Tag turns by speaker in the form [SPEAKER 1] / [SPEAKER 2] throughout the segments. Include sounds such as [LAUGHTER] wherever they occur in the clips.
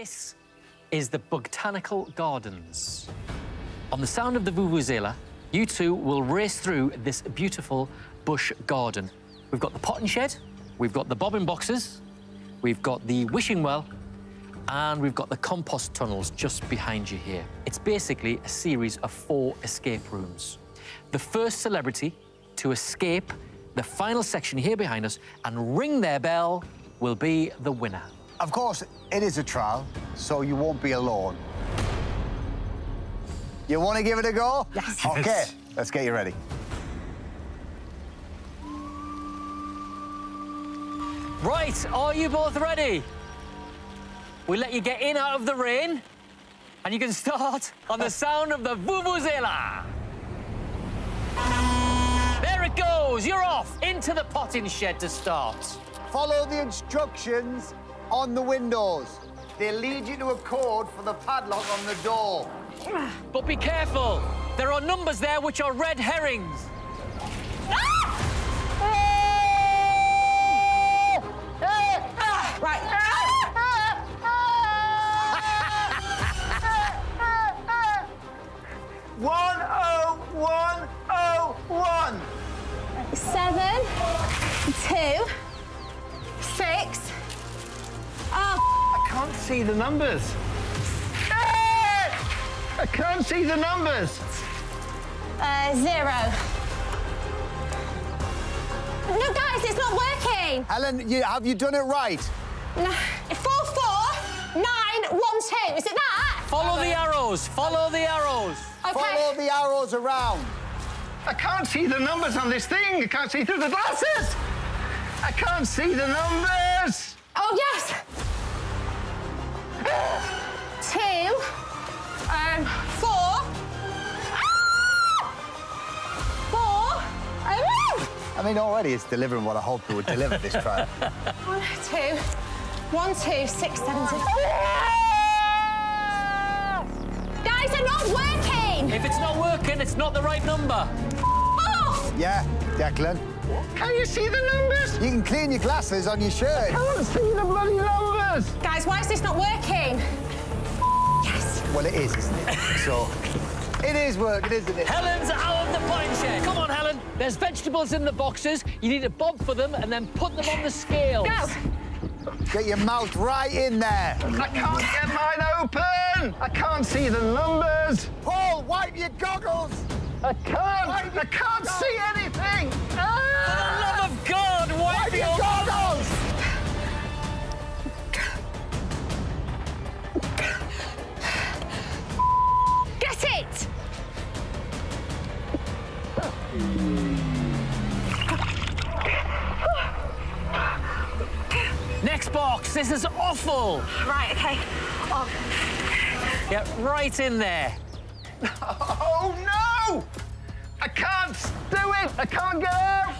[SPEAKER 1] This is the Bug-tanical Gardens. On the sound of the Vuvuzela, you two will race through this beautiful bush garden. We've got the potting shed, we've got the bobbin boxes, we've got the wishing well, and we've got the compost tunnels just behind you here. It's basically a series of four escape rooms. The first celebrity to escape the final section here behind us and ring their bell will be the winner.
[SPEAKER 2] Of course, it is a trial, so you won't be alone. You want to give it a go?
[SPEAKER 3] Yes.
[SPEAKER 2] OK,
[SPEAKER 1] Yes.
[SPEAKER 2] let's get you ready.
[SPEAKER 1] Right, are you both ready? We let you get in out of the rain, and you can start on the sound of the Vuvuzela. There it goes, you're off into the potting shed to start.
[SPEAKER 2] Follow the instructions on the windows. They lead you to a code for the padlock on the door.
[SPEAKER 1] But be careful, there are numbers there which are red herrings.
[SPEAKER 4] The numbers. I can't see the numbers.
[SPEAKER 3] uh, zero. No, guys, it's not working.
[SPEAKER 2] Helen, you, have you done it right?
[SPEAKER 3] No. Four, four, nine, one, two. Is it that?
[SPEAKER 1] Follow the arrows, follow the arrows.
[SPEAKER 3] Okay.
[SPEAKER 2] Follow the arrows around.
[SPEAKER 4] I can't see the numbers on this thing. I can't see through the glasses. I can't see the numbers.
[SPEAKER 3] Oh, yes. Two, um, four. Ah! Four. Oh,
[SPEAKER 2] I mean, already it's delivering what I hoped it would deliver this trial. [LAUGHS]
[SPEAKER 3] One, two, one, two, six, seven, six. Guys, they're not working.
[SPEAKER 1] If it's not working, it's not the right number.
[SPEAKER 3] Off.
[SPEAKER 2] yeah, Declan.
[SPEAKER 4] Can you see the numbers?
[SPEAKER 2] You can clean your glasses on your shirt.
[SPEAKER 4] I can't see the bloody numbers.
[SPEAKER 3] Guys, why is this not working? Yes.
[SPEAKER 2] Well, it is, isn't it? so, it is working, isn't it?
[SPEAKER 1] Helen's out of the potting shed. Come on, Helen. There's vegetables in the boxes. You need to bob for them and then put them on the scales.
[SPEAKER 3] Go.
[SPEAKER 2] Get your mouth right in there.
[SPEAKER 4] I can't get mine open. I can't see the numbers.
[SPEAKER 2] Paul, wipe your goggles.
[SPEAKER 4] I can't. I can't see anything.
[SPEAKER 1] For
[SPEAKER 4] Ah!
[SPEAKER 1] the love of God, wipe
[SPEAKER 2] Wipe your
[SPEAKER 1] your...
[SPEAKER 2] goggles.
[SPEAKER 3] Get it.
[SPEAKER 1] Next box. This is awful.
[SPEAKER 3] Right. Okay. Oh,
[SPEAKER 1] Get right in there. [LAUGHS]
[SPEAKER 4] Oh no! I can't do it. I can't get out.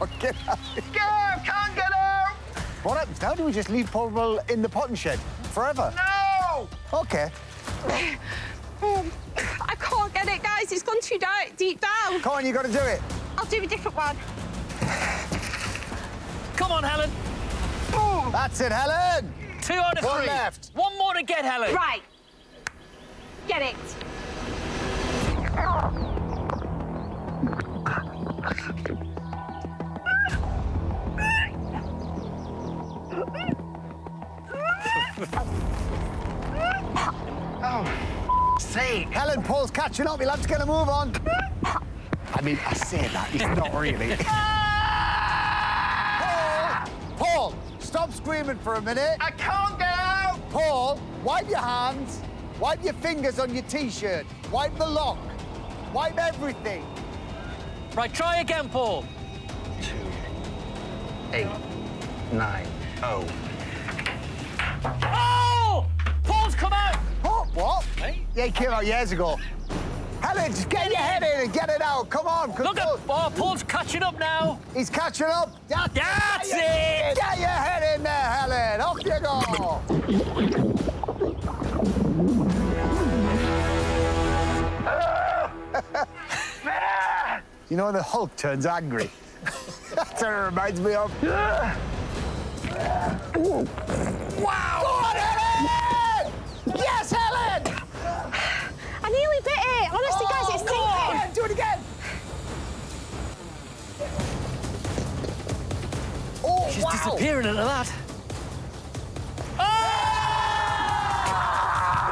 [SPEAKER 2] Oh, get out.
[SPEAKER 4] Get out. Can't get out.
[SPEAKER 2] What happens now? Do we just leave Paul in the potting shed forever?
[SPEAKER 4] No.
[SPEAKER 2] OK.
[SPEAKER 3] Um, I can't get it, guys. It's gone too di- deep down.
[SPEAKER 2] Come on, you got to do it.
[SPEAKER 3] I'll do a different one.
[SPEAKER 1] Come on, Helen.
[SPEAKER 2] That's it, Helen.
[SPEAKER 1] Two out of
[SPEAKER 2] One
[SPEAKER 1] three.
[SPEAKER 2] left.
[SPEAKER 1] One more to get, Helen.
[SPEAKER 3] Right. Get it.
[SPEAKER 4] Sake.
[SPEAKER 2] Helen, Paul's catching up. You'll have to get a move on. I mean, I say that. He's not really. [LAUGHS] Paul! Paul, stop screaming for a minute.
[SPEAKER 4] I can't get out.
[SPEAKER 2] Paul, wipe your hands. Wipe your fingers on your T-shirt. Wipe the lock. Wipe everything.
[SPEAKER 1] Right, try again, Paul.
[SPEAKER 4] Two, eight, nine, oh.
[SPEAKER 1] Oh! Paul's come out.
[SPEAKER 2] Oh, what?
[SPEAKER 1] Hey?
[SPEAKER 2] Yeah, he came out years ago. Helen, just get your head in and get it out. Come on.
[SPEAKER 1] Look at... Oh, Paul's catching up now.
[SPEAKER 2] He's catching up. That's,
[SPEAKER 1] That's
[SPEAKER 2] get your-
[SPEAKER 1] it.
[SPEAKER 2] Get your head in there, Helen. Off you go. [LAUGHS] you know when the Hulk turns angry? [LAUGHS] That's what it reminds me of.
[SPEAKER 1] Wow!
[SPEAKER 2] Honestly, oh, guys,
[SPEAKER 1] it's Do it again. Oh, She's wow. disappearing into that. Oh!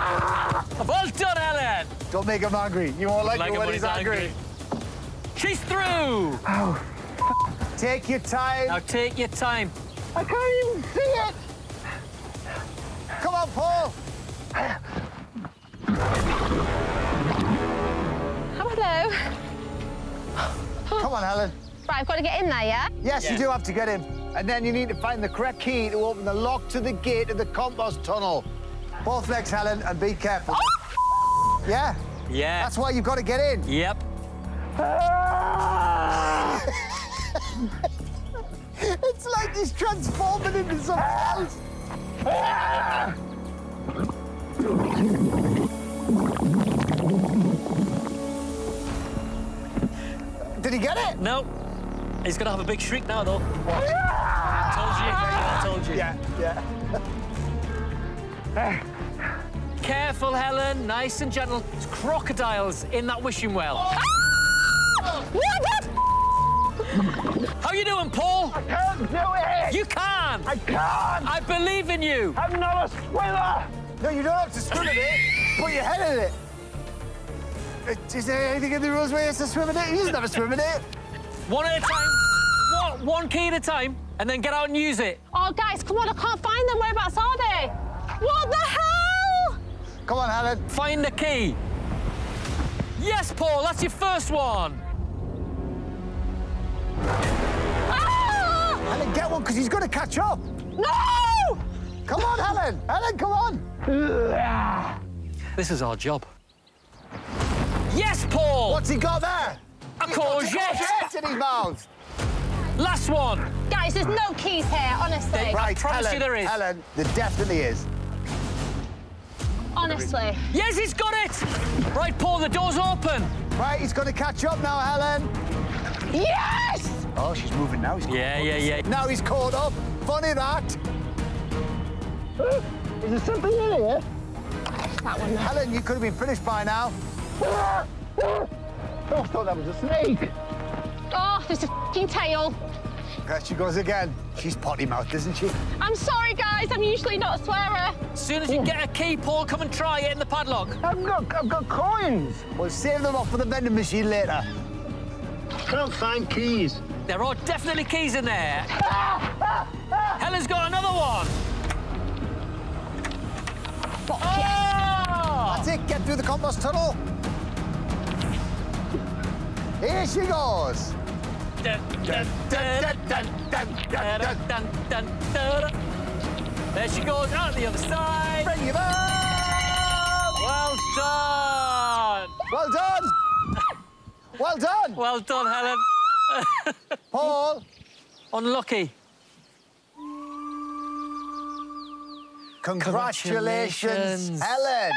[SPEAKER 1] Ah! Well done, Ellen.
[SPEAKER 2] Don't make him angry. You won't like,
[SPEAKER 1] like him
[SPEAKER 2] when he's angry. angry.
[SPEAKER 1] She's through.
[SPEAKER 2] Oh, take your time.
[SPEAKER 1] Now take your time.
[SPEAKER 4] I can't even see it.
[SPEAKER 2] Come on, Paul.
[SPEAKER 3] Oh, hello.
[SPEAKER 2] Come on, Helen.
[SPEAKER 3] Right, I've got to get in there, yeah?
[SPEAKER 2] Yes, you do have to get in. And then you need to find the correct key to open the lock to the gate of the compost tunnel. Both legs, Helen, and be careful. Oh, yeah?
[SPEAKER 1] Yeah.
[SPEAKER 2] That's why you've got to get in.
[SPEAKER 1] Yep. [LAUGHS]
[SPEAKER 2] It's like he's transforming into something else. Did [LAUGHS] get it?
[SPEAKER 1] No. He's gonna have a big shriek now, though. Watch. Told you. I told you.
[SPEAKER 2] Yeah, yeah. [LAUGHS]
[SPEAKER 1] Careful, Helen. Nice and gentle. There's crocodiles in that wishing well. Ah!
[SPEAKER 3] What? [LAUGHS]
[SPEAKER 1] How you doing, Paul?
[SPEAKER 4] I can't do it.
[SPEAKER 1] You can.
[SPEAKER 4] I can't.
[SPEAKER 1] I believe in you.
[SPEAKER 4] I'm not a swimmer.
[SPEAKER 2] No, you don't have to swim in it. Put your head in it. Uh, Is there anything in the rules where he has to swim in it? He doesn't have to swim in it.
[SPEAKER 1] One at a time. One, one key at a time, and then get out and use it.
[SPEAKER 3] Oh, guys, come on, I can't find them. Whereabouts are they? What the hell?
[SPEAKER 2] Come on, Helen.
[SPEAKER 1] Find the key. Yes, Paul. That's your first one.
[SPEAKER 3] Ah!
[SPEAKER 2] Helen, get one, because he's going to catch up.
[SPEAKER 3] No!
[SPEAKER 2] Come on, Helen. Helen, come on.
[SPEAKER 1] This is our job. Yes, Paul.
[SPEAKER 2] What's he got there?
[SPEAKER 1] A
[SPEAKER 2] He's got
[SPEAKER 1] courgette.
[SPEAKER 2] courgette in his mouth.
[SPEAKER 1] Last one.
[SPEAKER 3] Guys, there's no keys here, honestly.
[SPEAKER 2] Right,
[SPEAKER 1] promise
[SPEAKER 2] Helen,
[SPEAKER 1] you there is.
[SPEAKER 2] Helen, there definitely is.
[SPEAKER 3] Honestly.
[SPEAKER 1] Yes, he's got it. Right, Paul. The door's open.
[SPEAKER 2] Right, he's going to catch up now, Helen.
[SPEAKER 3] Yes!
[SPEAKER 2] Oh, she's moving now. He's
[SPEAKER 1] Yeah, yeah, yeah.
[SPEAKER 2] Now he's caught up. Funny that.
[SPEAKER 4] Is there something in here?
[SPEAKER 3] That one there.
[SPEAKER 2] Helen, you could have been finished by now.
[SPEAKER 4] Oh, I thought that was a snake.
[SPEAKER 3] Oh, there's a fucking tail.
[SPEAKER 2] There she goes again. She's potty mouthed, isn't she?
[SPEAKER 3] I'm sorry, guys. I'm usually not a swearer.
[SPEAKER 1] As soon as you get a key, Paul, come and try it in the padlock.
[SPEAKER 4] I've got, I've got coins.
[SPEAKER 2] We'll save them up for the vending machine later.
[SPEAKER 4] Can't find keys.
[SPEAKER 1] There are definitely keys in there. Helen's got another one. Oh!
[SPEAKER 2] That's it. Get through the compost tunnel. Here she goes.
[SPEAKER 1] There she goes, out the other side.
[SPEAKER 2] Bring him up!
[SPEAKER 1] Well done!
[SPEAKER 2] Well done! well done!
[SPEAKER 1] Well done, Helen. [LAUGHS]
[SPEAKER 2] Paul!
[SPEAKER 1] Unlucky.
[SPEAKER 2] Congratulations,
[SPEAKER 1] Congratulations.
[SPEAKER 2] Helen!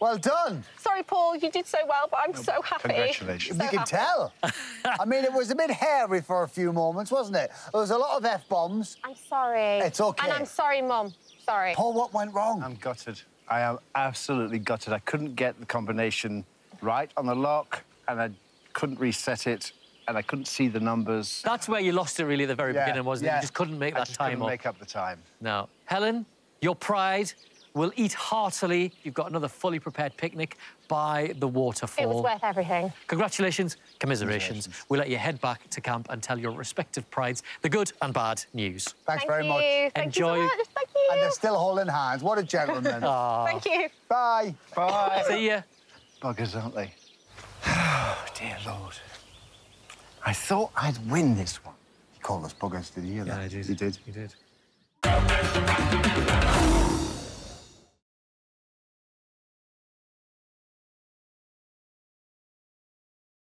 [SPEAKER 2] Well done.
[SPEAKER 3] Sorry, Paul. You did so well, but I'm so happy.
[SPEAKER 4] Congratulations.
[SPEAKER 3] So
[SPEAKER 2] we can
[SPEAKER 3] happy.
[SPEAKER 2] tell. [LAUGHS] I mean, it was a bit hairy for a few moments, wasn't it? There was a lot of F-bombs.
[SPEAKER 3] I'm sorry.
[SPEAKER 2] It's okay.
[SPEAKER 3] And I'm sorry, Mum. Sorry.
[SPEAKER 2] Paul, what went wrong?
[SPEAKER 5] I'm gutted. I am absolutely gutted. I couldn't get the combination right on the lock, and I couldn't reset it, and I couldn't see the numbers.
[SPEAKER 1] That's where you lost it really at the very
[SPEAKER 2] Yeah,
[SPEAKER 1] beginning, wasn't it? You just couldn't make
[SPEAKER 5] I
[SPEAKER 1] that
[SPEAKER 5] just
[SPEAKER 1] time
[SPEAKER 5] couldn't
[SPEAKER 1] up.
[SPEAKER 5] make up the time.
[SPEAKER 1] No. Helen, your pride will eat heartily. You've got another fully prepared picnic by the waterfall.
[SPEAKER 3] It was worth everything.
[SPEAKER 1] Congratulations, commiserations. We'll let you head back to camp and tell your respective prides the good and bad news.
[SPEAKER 2] Thanks
[SPEAKER 3] Thank
[SPEAKER 2] very
[SPEAKER 3] you.
[SPEAKER 2] much.
[SPEAKER 3] Thank
[SPEAKER 1] Enjoy.
[SPEAKER 3] you so much. Thank you.
[SPEAKER 2] And they're still holding hands. What a gentleman. [LAUGHS] Ah.
[SPEAKER 3] Thank you.
[SPEAKER 2] Bye.
[SPEAKER 5] Bye.
[SPEAKER 1] See ya.
[SPEAKER 5] Buggers, aren't they? [SIGHS] Oh, dear Lord. I thought I'd win this one.
[SPEAKER 2] He called us buggers, did he hear that?
[SPEAKER 1] did.
[SPEAKER 2] He did.
[SPEAKER 1] You did.